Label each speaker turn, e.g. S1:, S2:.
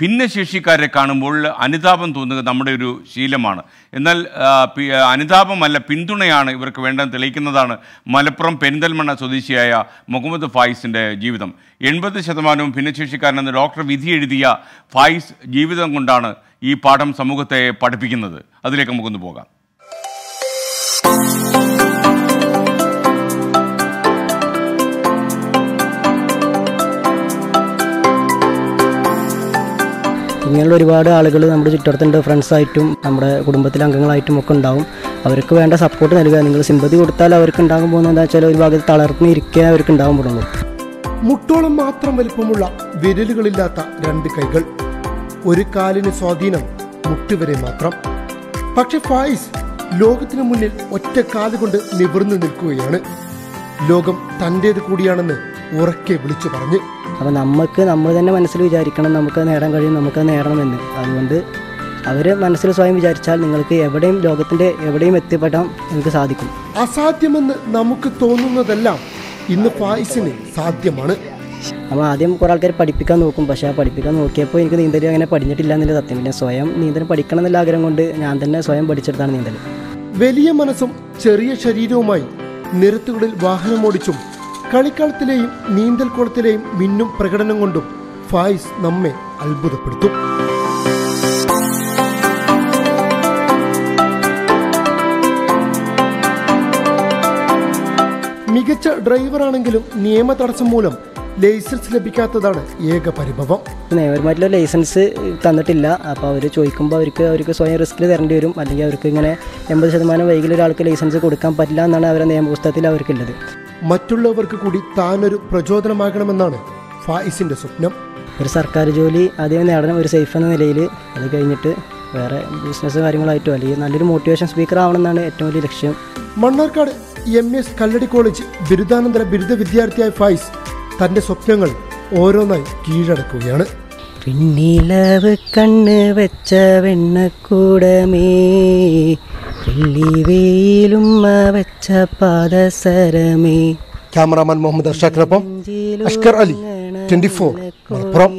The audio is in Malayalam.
S1: ഭിന്നശേഷിക്കാരെ കാണുമ്പോൾ അനുതാപം തോന്നുക നമ്മുടെ ഒരു ശീലമാണ്. എന്നാൽ അനുതാപമല്ല പിന്തുണയാണ് ഇവർക്ക് വേണ്ടെന്ന് തെളിയിക്കുന്നതാണ് മലപ്പുറം പെരിന്തൽമണ്ണ സ്വദേശിയായ മുഹമ്മദ് ഫായിസിന്റെ ജീവിതം. എൺപത് ശതമാനവും ഭിന്നശേഷിക്കാരനെന്ന് ഡോക്ടർ വിധി എഴുതിയ ഫായിസ് ജീവിതം കൊണ്ടാണ് ഈ പാഠം സമൂഹത്തെ പഠിപ്പിക്കുന്നത്. അതിലേക്ക് നമുക്കൊന്ന് പോകാം.
S2: ഇങ്ങനെയുള്ള ഒരുപാട് ആളുകൾ നമ്മുടെ ചുറ്റുവട്ടത്തുണ്ട് ഫ്രണ്ട്സായിട്ടും നമ്മുടെ കുടുംബത്തിലെ അംഗങ്ങളായിട്ടും ഒക്കെ ഉണ്ടാവും. അവർക്ക് വേണ്ട സപ്പോർട്ട് നൽകുക. നിങ്ങൾ സിമ്പതി കൊടുത്താൽ അവർക്ക് ഉണ്ടാകാൻ പോകുന്നത് എന്താ വെച്ചാൽ ഒരു ഭാഗത്ത് തളർന്നിരിക്കാൻ അവർക്ക് ഉണ്ടാകാൻ പോകുള്ളൂ
S3: മുട്ടോളം മാത്രം വലിപ്പമുള്ള വിരലുകളില്ലാത്ത രണ്ട് കൈകൾ. ഒരു കാലിന് സ്വാധീനം മുട്ടുവരെ മാത്രം. പക്ഷെ ഫായിസ് ലോകത്തിന് മുന്നിൽ ഒറ്റ കാലുകൊണ്ട് നിവർന്നു നിൽക്കുകയാണ്. ലോകം തന്റേത് കൂടിയാണെന്ന് ഉറക്കെ വിളിച്ചു പറഞ്ഞു.
S2: അപ്പോൾ നമുക്ക് നമ്മൾ തന്നെ മനസ്സിൽ വിചാരിക്കണം നമുക്ക് നേടാൻ കഴിയും നമുക്ക് നേടണമെന്ന്. അതുകൊണ്ട് അവർ മനസ്സിൽ സ്വയം വിചാരിച്ചാൽ നിങ്ങൾക്ക് എവിടെയും ലോകത്തിന്റെ എവിടെയും എത്തിപ്പെടാൻ നിങ്ങൾക്ക് സാധിക്കും.
S3: അസാധ്യമെന്ന് നമുക്ക് തോന്നുന്നതെല്ലാം ഇന്ന് ഫായിസിന് സാധ്യമാണ്.
S2: നമ്മൾ ആദ്യം കുറേ ആൾക്കാർ പഠിപ്പിക്കാൻ നോക്കും. പക്ഷേ ആ പഠിപ്പിക്കാൻ നോക്കിയപ്പോൾ എനിക്ക് നീന്തൽ അങ്ങനെ പഠിഞ്ഞിട്ടില്ല എന്നുള്ള സത്യം. പിന്നെ സ്വയം നീന്തൽ പഠിക്കണം എന്നുള്ള ആഗ്രഹം കൊണ്ട് ഞാൻ തന്നെ സ്വയം പഠിച്ചെടുത്താണ് നീന്തൽ
S3: വലിയ മനസ്സും ചെറിയ ശരീരവുമായി നിരത്തുകളിൽ വാഹനമോടിച്ചും കളിക്കളത്തിലെയും നീന്തൽക്കുളത്തിലെയും മിന്നും പ്രകടനം കൊണ്ടും ഫായിസ് നമ്മെ അത്ഭുതപ്പെടുത്തും. മികച്ച ഡ്രൈവറാണെങ്കിലും നിയമ തടസ്സം മൂലം ലൈസൻസ് ലഭിക്കാത്തതാണ് ഏക പരിഭവം.
S2: നിയമപരമായിട്ടുള്ള ലൈസൻസ് തന്നിട്ടില്ല. അപ്പോൾ അവർ ചോദിക്കുമ്പോൾ അവർക്ക് അവർക്ക് സ്വയം റിസ്കിൽ തരേണ്ടി വരും. അല്ലെങ്കിൽ അവർക്ക് ഇങ്ങനെ എൺപത് ശതമാനം വൈകിൽ ഒരാൾക്ക് ലൈസൻസ് കൊടുക്കാൻ പറ്റില്ല എന്നാണ് അവരുടെ നിയമപുസ്തകത്തിൽ അവർക്കുള്ളത്.
S3: മറ്റുള്ളവർക്ക് കൂടി താനൊരു പ്രചോദനമാകണമെന്നാണ് ഫായിസിന്റെ സ്വപ്നം.
S2: ഒരു സർക്കാർ ജോലി ആദ്യം നേടണം ഒരു സേഫ് എന്ന നിലയിൽ അത് കഴിഞ്ഞിട്ട് വേറെ ബിസിനസ് കാര്യങ്ങളായിട്ടോ അല്ലെങ്കിൽ നല്ലൊരു മോട്ടിവേഷൻ സ്പീക്കർ ആവണമെന്നാണ് ഏറ്റവും വലിയ ലക്ഷ്യം.
S3: Mannarkkad M S Kalladi college ബിരുദാനന്തര ബിരുദ വിദ്യാർത്ഥിയായ ഫായിസ് തന്റെ സ്വപ്നങ്ങൾ ഓരോന്നായി കീഴടക്കുകയാണ്.
S2: പിന്നിലവ് കണ്ണ് വെച്ച വെണ്ണക്കൂടമേ വെച്ച പാദസരമേ.
S3: ക്യാമറാമാൻ മുഹമ്മദ് അർഷാഖിനൊപ്പം അഷ്കർ അലി ട്വന്റി ഫോർ മലപ്പുറം.